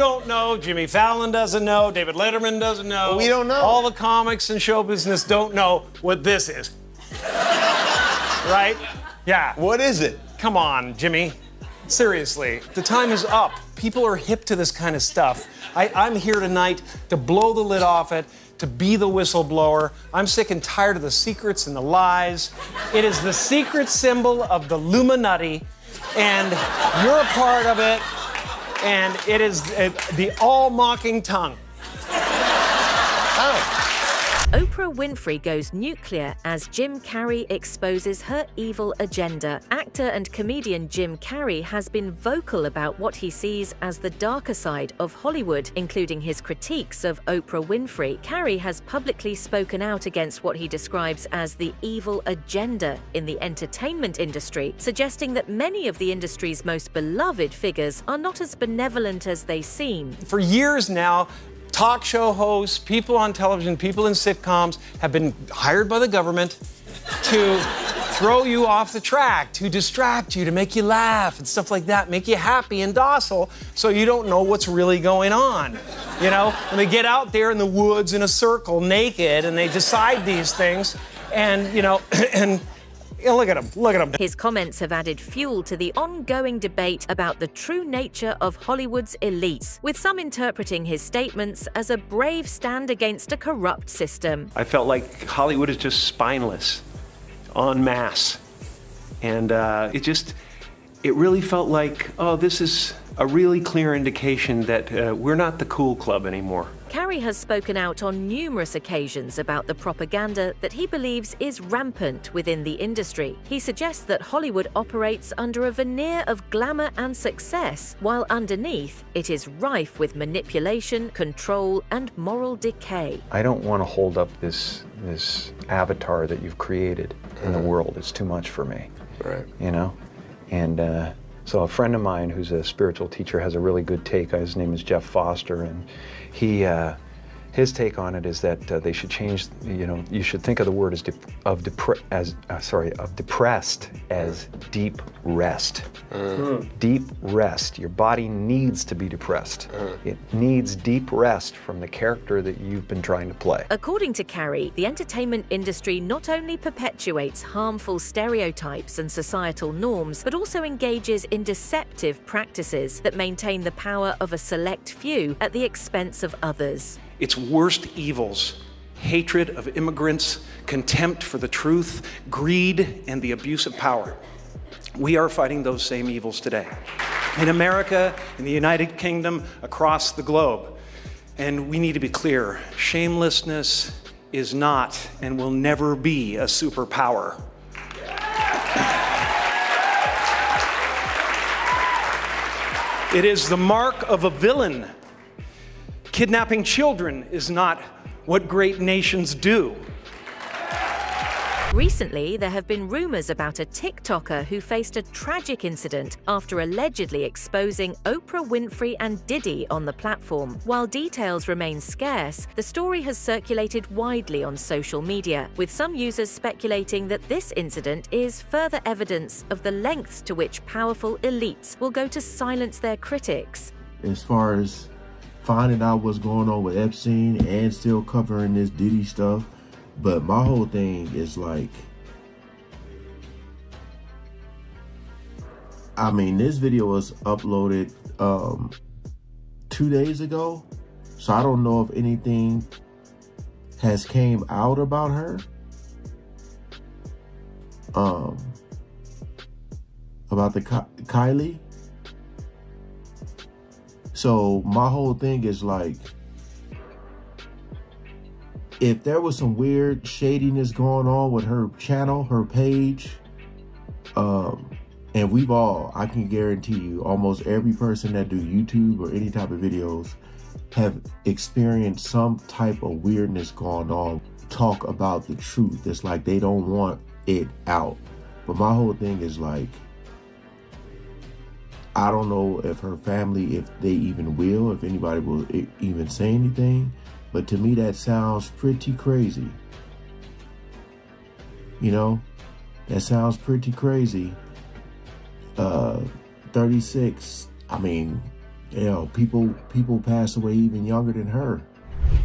don't know. Jimmy Fallon doesn't know. David Letterman doesn't know. We don't know. All the comics and show business don't know what this is. right? Yeah. What is it? Come on, Jimmy. Seriously, the time is up. People are hip to this kind of stuff. I, I'm here tonight to blow the lid off it, to be the whistleblower. I'm sick and tired of the secrets and the lies. It is the secret symbol of the Illuminati, and you're a part of it, and it is uh, the all mocking tongue. Oh. Oprah Winfrey goes nuclear as Jim Carrey exposes her evil agenda. Actor and comedian Jim Carrey has been vocal about what he sees as the darker side of Hollywood, including his critiques of Oprah Winfrey. Carrey has publicly spoken out against what he describes as the evil agenda in the entertainment industry, suggesting that many of the industry's most beloved figures are not as benevolent as they seem. For years now, talk show hosts, people on television, people in sitcoms have been hired by the government to throw you off the track, to distract you, to make you laugh and stuff like that, make you happy and docile so you don't know what's really going on. You know, and they get out there in the woods in a circle naked and they decide these things and, you know, and yeah, look at him. Look at him. His comments have added fuel to the ongoing debate about the true nature of Hollywood's elites, with some interpreting his statements as a brave stand against a corrupt system. I felt like Hollywood is just spineless, en masse. And uh, it just, it really felt like, oh, this is a really clear indication that uh, we're not the cool club anymore. Carrey has spoken out on numerous occasions about the propaganda that he believes is rampant within the industry. He suggests that Hollywood operates under a veneer of glamour and success, while underneath it is rife with manipulation, control, and moral decay. I don't want to hold up this this avatar that you've created in the world. It's too much for me. Right. You know, and uh, so a friend of mine who's a spiritual teacher has a really good take. His name is Jeff Foster, and he. Uh, his take on it is that uh, they should change. You know, you should think of the word as dep- of depre- as uh, sorry of depressed as deep rest. Deep rest. Your body needs to be depressed. It needs deep rest from the character that you've been trying to play. According to Carrey, the entertainment industry not only perpetuates harmful stereotypes and societal norms, but also engages in deceptive practices that maintain the power of a select few at the expense of others. Its worst evils hatred of immigrants, contempt for the truth, greed, and the abuse of power. We are fighting those same evils today. In America, in the United Kingdom, across the globe. And we need to be clear shamelessness is not and will never be a superpower. It is the mark of a villain. Kidnapping children is not what great nations do. Recently, there have been rumors about a TikToker who faced a tragic incident after allegedly exposing Oprah Winfrey and Diddy on the platform. While details remain scarce, the story has circulated widely on social media, with some users speculating that this incident is further evidence of the lengths to which powerful elites will go to silence their critics. as far as finding out what's going on with Epstein and still covering this Diddy stuff. But my whole thing is like, I mean, this video was uploaded um, two days ago, so I don't know if anything has came out about her. Um, about the Ky- Kylie. So my whole thing is like, if there was some weird shadiness going on with her channel, her page, um, and we've all, I can guarantee you, almost every person that do YouTube or any type of videos have experienced some type of weirdness going on. Talk about the truth. It's like they don't want it out. But my whole thing is like, I don't know if her family, if they even will, if anybody will even say anything. But to me, that sounds pretty crazy. You know, that sounds pretty crazy. Uh, 36, I mean, you know, people people pass away even younger than her.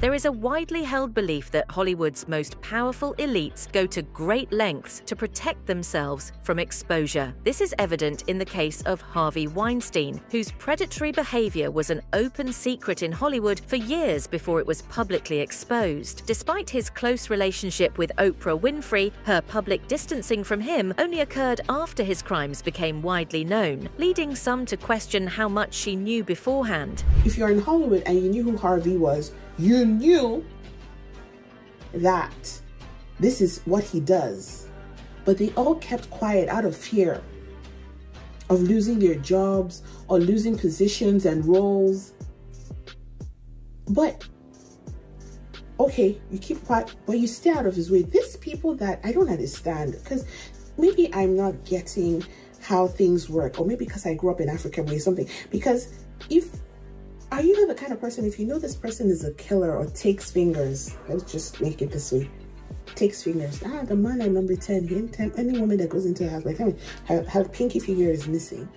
There is a widely held belief that Hollywood's most powerful elites go to great lengths to protect themselves from exposure. This is evident in the case of Harvey Weinstein, whose predatory behavior was an open secret in Hollywood for years before it was publicly exposed. Despite his close relationship with Oprah Winfrey, her public distancing from him only occurred after his crimes became widely known, leading some to question how much she knew beforehand. If you're in Hollywood and you knew who Harvey was, you knew that this is what he does. But they all kept quiet out of fear of losing their jobs or losing positions and roles. But okay, you keep quiet, but you stay out of his way. These people that I don't understand, because maybe I'm not getting how things work, or maybe because I grew up in Africa way, something. Because if are you the kind of person, if you know this person is a killer or takes fingers, let's just make it this way, takes fingers. Ah, the man at number 10, any, any woman that goes into a house, by the her, her pinky finger is missing.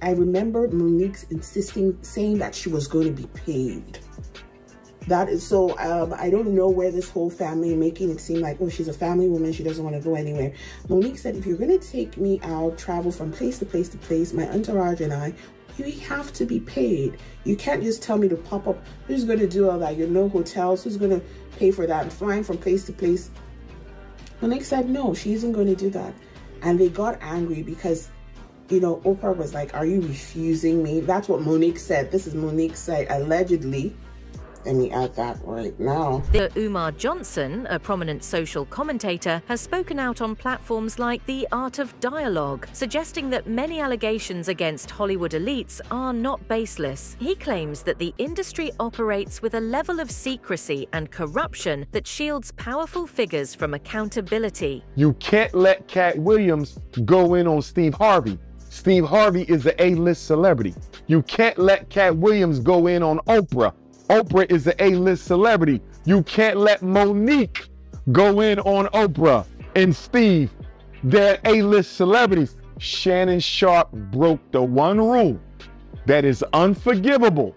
I remember Monique insisting, saying that she was going to be paid. That is so, um, I don't know where this whole family making it seem like, oh, she's a family woman. She doesn't want to go anywhere. Monique said, if you're going to take me out, travel from place to place to place, my entourage and I you have to be paid. You can't just tell me to pop up. Who's going to do all that? You know hotels. Who's going to pay for that? And flying from place to place. Monique said, no, she isn't going to do that. And they got angry because, you know, Oprah was like, are you refusing me? That's what Monique said. This is Monique said, allegedly. Let me add that right now. The Umar Johnson, a prominent social commentator, has spoken out on platforms like The Art of Dialogue, suggesting that many allegations against Hollywood elites are not baseless. He claims that the industry operates with a level of secrecy and corruption that shields powerful figures from accountability. You can't let Katt Williams go in on Steve Harvey. Steve Harvey is an A-list celebrity. You can't let Katt Williams go in on Oprah. Oprah is an A-list celebrity. You can't let Monique go in on Oprah and Steve. They're A-list celebrities. Shannon Sharpe broke the one rule that is unforgivable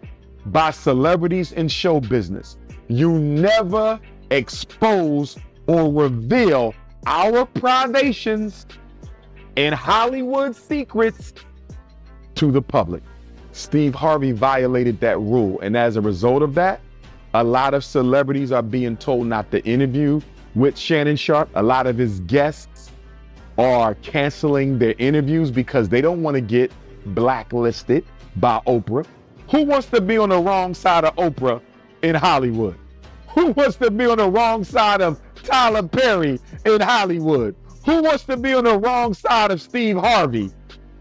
by celebrities in show business. You never expose or reveal our privations and Hollywood secrets to the public. Steve Harvey violated that rule. And as a result of that, a lot of celebrities are being told not to interview with Shannon Sharpe. A lot of his guests are canceling their interviews because they don't want to get blacklisted by Oprah. Who wants to be on the wrong side of Oprah in Hollywood? Who wants to be on the wrong side of Tyler Perry in Hollywood? Who wants to be on the wrong side of Steve Harvey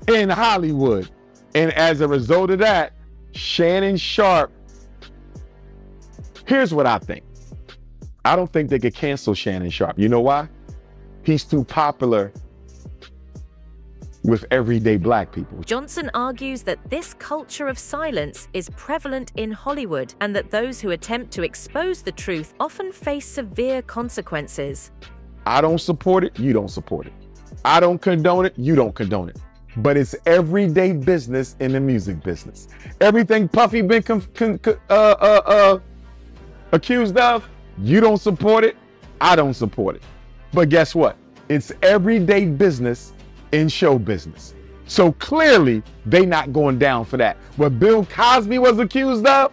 in Hollywood? And as a result of that, Shannon Sharpe, here's what I think. I don't think they could cancel Shannon Sharpe. You know why? He's too popular with everyday black people. Johnson argues that this culture of silence is prevalent in Hollywood and that those who attempt to expose the truth often face severe consequences. I don't support it, you don't support it. I don't condone it, you don't condone it but it's everyday business in the music business. Everything Puffy been uh, uh, uh, accused of, you don't support it, I don't support it. But guess what? It's everyday business in show business. So clearly, they not going down for that. What Bill Cosby was accused of,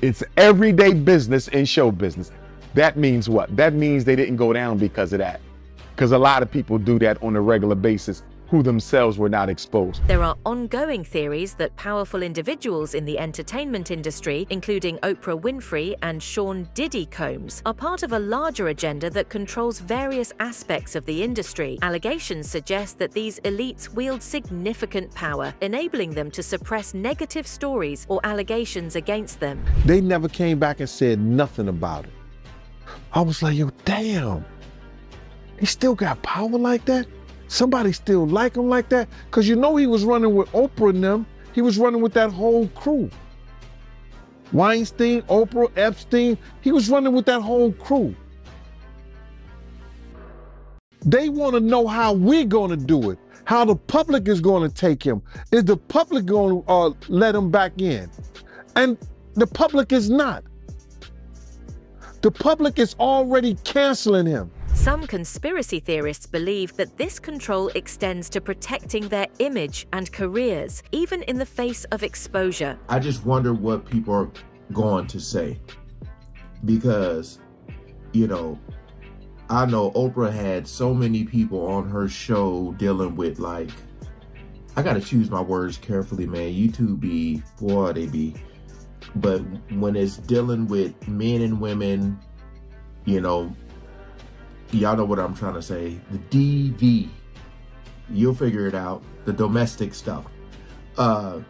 it's everyday business in show business. That means what? That means they didn't go down because of that. Because a lot of people do that on a regular basis who themselves were not exposed. There are ongoing theories that powerful individuals in the entertainment industry, including Oprah Winfrey and Sean Diddy Combs, are part of a larger agenda that controls various aspects of the industry. Allegations suggest that these elites wield significant power, enabling them to suppress negative stories or allegations against them. They never came back and said nothing about it. I was like, yo, damn. He still got power like that? Somebody still like him like that? Because you know he was running with Oprah and them. He was running with that whole crew. Weinstein, Oprah, Epstein, he was running with that whole crew. They want to know how we're going to do it. how the public is going to take him. Is the public going to uh, let him back in? And the public is not. The public is already canceling him. Some conspiracy theorists believe that this control extends to protecting their image and careers, even in the face of exposure. I just wonder what people are going to say. Because, you know, I know Oprah had so many people on her show dealing with like, I gotta choose my words carefully, man. YouTube be, boy, they be. But when it's dealing with men and women, you know, y'all know what I'm trying to say. The DV, you'll figure it out. The domestic stuff. Uh,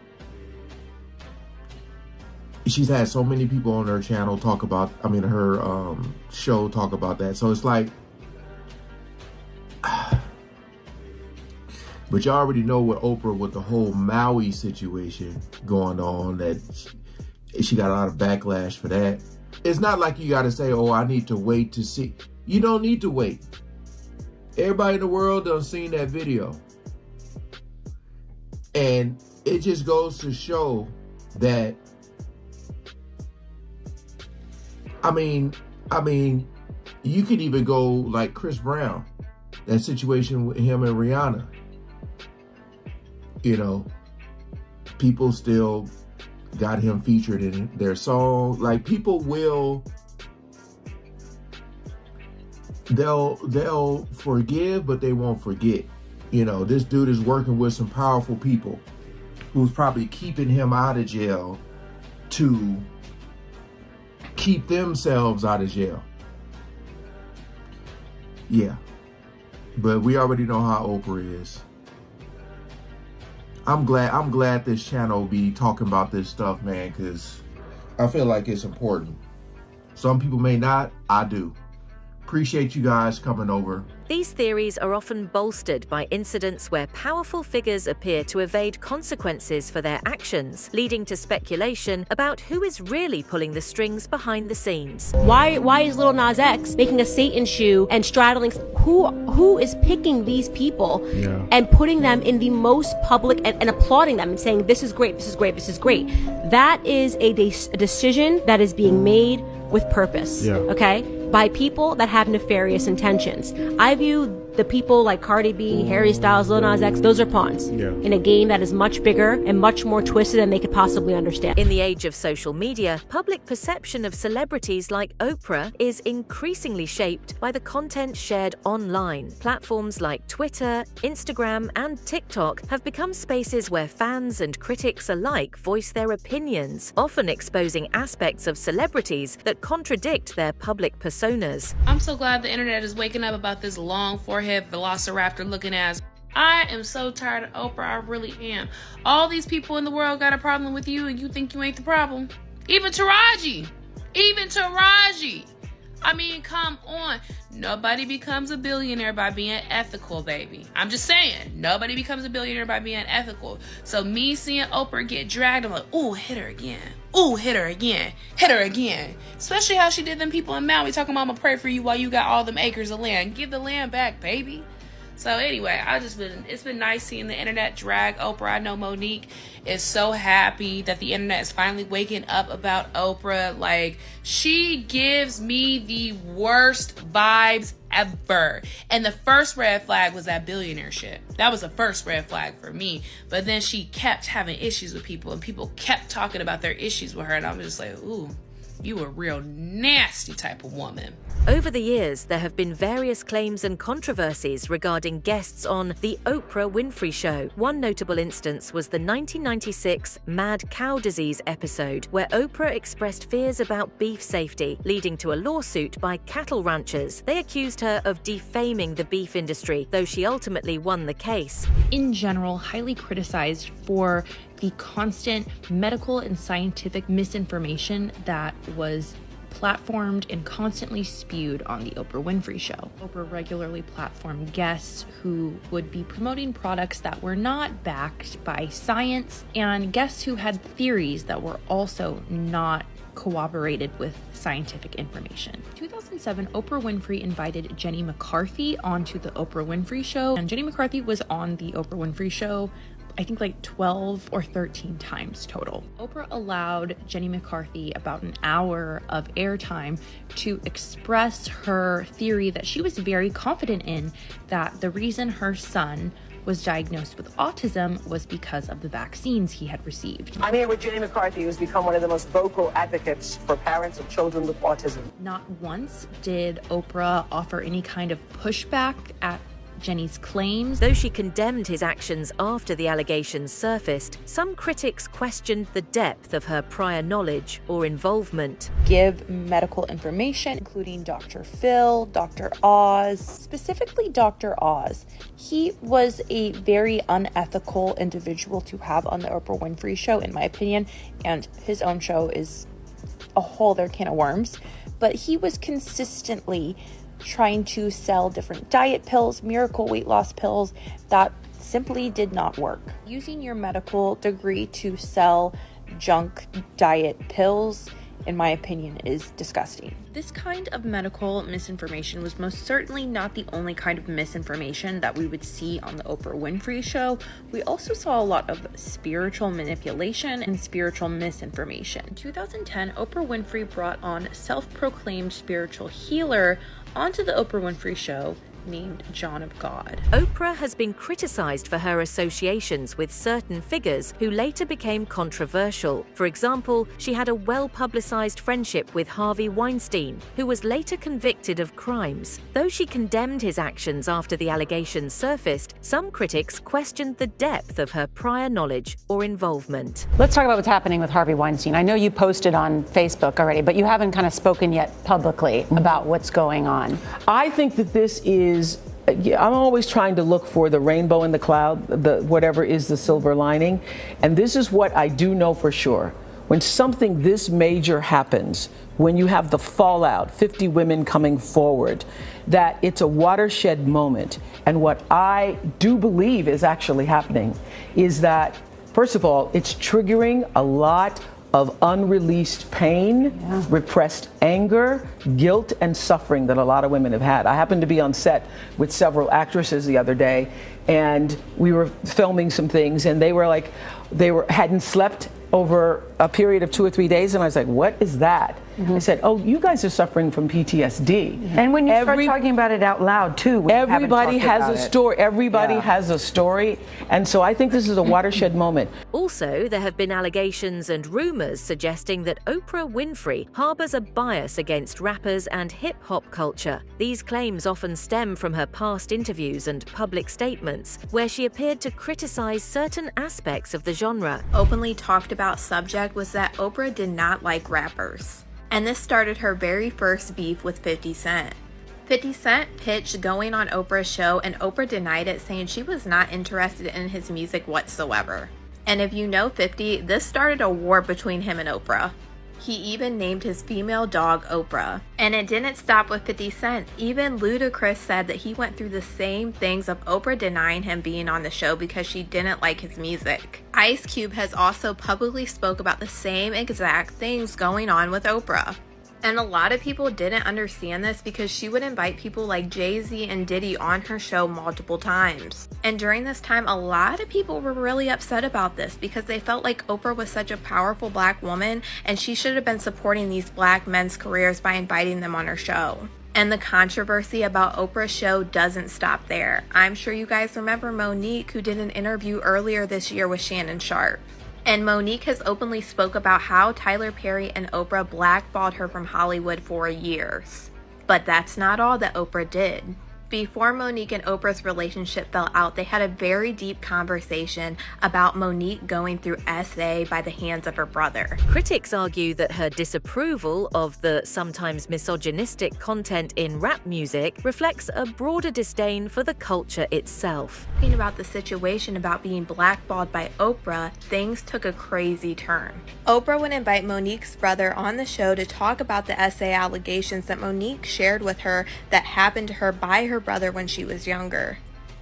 she's had so many people on her channel talk about, I mean, her um, show talk about that. So it's like, but you all already know what Oprah with the whole Maui situation going on that she, she got a lot of backlash for that. It's not like you got to say, oh, I need to wait to see. You don't need to wait. Everybody in the world done seen that video. And it just goes to show that I mean, I mean, you could even go like Chris Brown, that situation with him and Rihanna. You know, people still got him featured in their song. Like people will they'll they'll forgive, but they won't forget. You know, this dude is working with some powerful people who's probably keeping him out of jail to keep themselves out of jail. Yeah. But we already know how Oprah is. I'm glad I'm glad this channel be talking about this stuff, man, because I feel like it's important. Some people may not, I do. Appreciate you guys coming over. These theories are often bolstered by incidents where powerful figures appear to evade consequences for their actions, leading to speculation about who is really pulling the strings behind the scenes. Why why is Lil Nas X making a Satan shoe and straddling who who is picking these people yeah. and putting them in the most public and, and, applauding them and saying this is great, this is great, this is great. That is a, de a decision that is being made with purpose. Yeah. Okay? By people that have nefarious intentions. I view the people like Cardi B, Harry Styles, Lil Nas X, those are pawns yeah. in a game that is much bigger and much more twisted than they could possibly understand. In the age of social media, public perception of celebrities like Oprah is increasingly shaped by the content shared online. Platforms like Twitter, Instagram, and TikTok have become spaces where fans and critics alike voice their opinions, often exposing aspects of celebrities that contradict their public personas. I'm so glad the internet is waking up about this long forehead forehead velociraptor looking ass. I am so tired of Oprah. I really am. All these people in the world got a problem with you, and you think you ain't the problem. Even Taraji. Even Taraji. I mean, come on. Nobody becomes a billionaire by being ethical, baby. I'm just saying, nobody becomes a billionaire by being ethical. So me seeing Oprah get dragged, I'm like, ooh, hit her again. Ooh, hit her again. Hit her again. Especially how she did them people in Maui talking about I'm gonna pray for you while you got all them acres of land. Give the land back, baby. So anyway, I just been it's been nice seeing the internet drag Oprah. I know Monique is so happy that the internet is finally waking up about Oprah. Like she gives me the worst vibes ever. And the first red flag was that billionaire shit. That was the first red flag for me. But then she kept having issues with people and people kept talking about their issues with her and I'm just like, "Ooh, you a real nasty type of woman. Over the years, there have been various claims and controversies regarding guests on The Oprah Winfrey Show. One notable instance was the 1996 Mad Cow Disease episode, where Oprah expressed fears about beef safety, leading to a lawsuit by cattle ranchers. They accused her of defaming the beef industry, though she ultimately won the case. In general, highly criticized for the constant medical and scientific misinformation that was platformed and constantly spewed on The Oprah Winfrey Show. Oprah regularly platformed guests who would be promoting products that were not backed by science and guests who had theories that were also not corroborated with scientific information. 2007, Oprah Winfrey invited Jenny McCarthy onto the Oprah Winfrey Show, and Jenny McCarthy was on the Oprah Winfrey Show I think like 12 or 13 times total. Oprah allowed Jenny McCarthy about an hour of airtime to express her theory that she was very confident in that the reason her son was diagnosed with autism was because of the vaccines he had received. I'm here with Jenny McCarthy, who's become one of the most vocal advocates for parents of children with autism. Not once did Oprah offer any kind of pushback at Jenny's claims. Though she condemned his actions after the allegations surfaced, some critics questioned the depth of her prior knowledge or involvement. Give medical information, including Dr. Phil, Dr. Oz, specifically Dr. Oz. He was a very unethical individual to have on the Oprah Winfrey Show, in my opinion, and his own show is a whole other can of worms. But he was consistently trying to sell different diet pills, miracle weight loss pills that simply did not work. Using your medical degree to sell junk diet pills in my opinion, is disgusting. This kind of medical misinformation was most certainly not the only kind of misinformation that we would see on the Oprah Winfrey show. We also saw a lot of spiritual manipulation and spiritual misinformation. In 2010, Oprah Winfrey brought on self proclaimed spiritual healer onto the Oprah Winfrey show named John of God. Oprah has been criticized for her associations with certain figures who later became controversial. For example, she had a well publicized friendship with Harvey Weinstein, who was later convicted of crimes. Though she condemned his actions after the allegations surfaced, some critics questioned the depth of her prior knowledge or involvement. Let's talk about what's happening with Harvey Weinstein. I know you posted on Facebook already, but you haven't kind of spoken yet publicly about what's going on. I think that this is is I'm always trying to look for the rainbow in the cloud, the whatever is the silver lining. And this is what I do know for sure. When something this major happens, when you have the fallout, 50 women coming forward, that it's a watershed moment. And what I do believe is actually happening is that, first of all, it's triggering a lot of unreleased pain, yeah. repressed anger, guilt, and suffering that a lot of women have had. I happened to be on set with several actresses the other day, and we were filming some things, and they were like, they were hadn't slept over a period of two or three days, and I was like, "What is that?" Mm-hmm. I said, "Oh, you guys are suffering from PTSD." Mm-hmm. And when you Every, start talking about it out loud too, everybody has a story. Everybody yeah. has a story, and so I think this is a watershed moment. Also, there have been allegations and rumors suggesting that Oprah Winfrey harbors a bias against rappers and hip hop culture. These claims often stem from her past interviews and public statements, where she appeared to criticize certain aspects of the genre. Openly talked about subject was that Oprah did not like rappers and this started her very first beef with 50 Cent. 50 Cent pitched going on Oprah's show, and Oprah denied it, saying she was not interested in his music whatsoever. And if you know 50, this started a war between him and Oprah. He even named his female dog Oprah. And it didn't stop with 50 Cent. Even Ludacris said that he went through the same things of Oprah denying him being on the show because she didn't like his music. Ice Cube has also publicly spoke about the same exact things going on with Oprah. And a lot of people didn't understand this because she would invite people like Jay Z and Diddy on her show multiple times. And during this time, a lot of people were really upset about this because they felt like Oprah was such a powerful black woman and she should have been supporting these black men's careers by inviting them on her show. And the controversy about Oprah's show doesn't stop there. I'm sure you guys remember Mo'Nique, who did an interview earlier this year with Shannon Sharpe. And Mo'Nique has openly spoke about how Tyler Perry and Oprah blackballed her from Hollywood for years. But that's not all that Oprah did. Before Monique and Oprah's relationship fell out, they had a very deep conversation about Monique going through SA by the hands of her brother. Critics argue that her disapproval of the sometimes misogynistic content in rap music reflects a broader disdain for the culture itself. Talking about the situation about being blackballed by Oprah, things took a crazy turn. Oprah would invite Monique's brother on the show to talk about the SA allegations that Monique shared with her that happened to her by her brother when she was younger.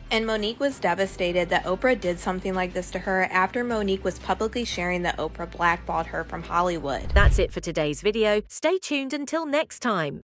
And Monique was devastated that Oprah did something like this to her after Monique was publicly sharing that Oprah blackballed her from Hollywood. That's it for today's video. Stay tuned until next time.